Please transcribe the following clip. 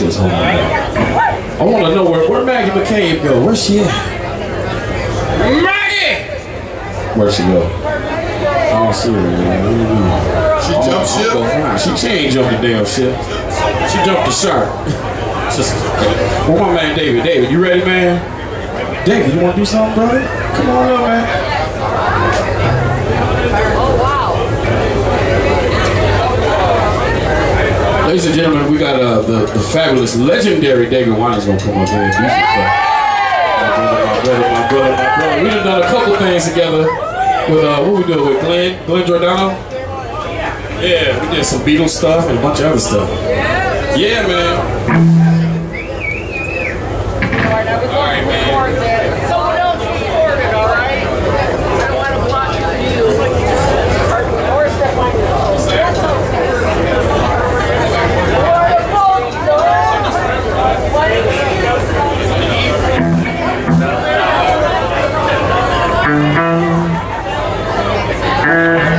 this. Hold on. I want to know where, where Maggie McCabe go. Where's she at? Maggie! Where'd she go? I don't see her. Man. She jumped ship. She, she ain't jumped the damn ship. She jumped the shark. Just, where my man David? David, you ready, man? David, you want to do something, brother? Come on up, man. Ladies and gentlemen, we got uh, the, the fabulous, legendary David Winans gonna come up here and do some stuff. My brother, my brother, my brother. We done a couple things together with, uh, what we do with Glenn, Glenn Giordano? Yeah, we did some Beatles stuff and a bunch of other stuff. Yeah, man. Uh-huh.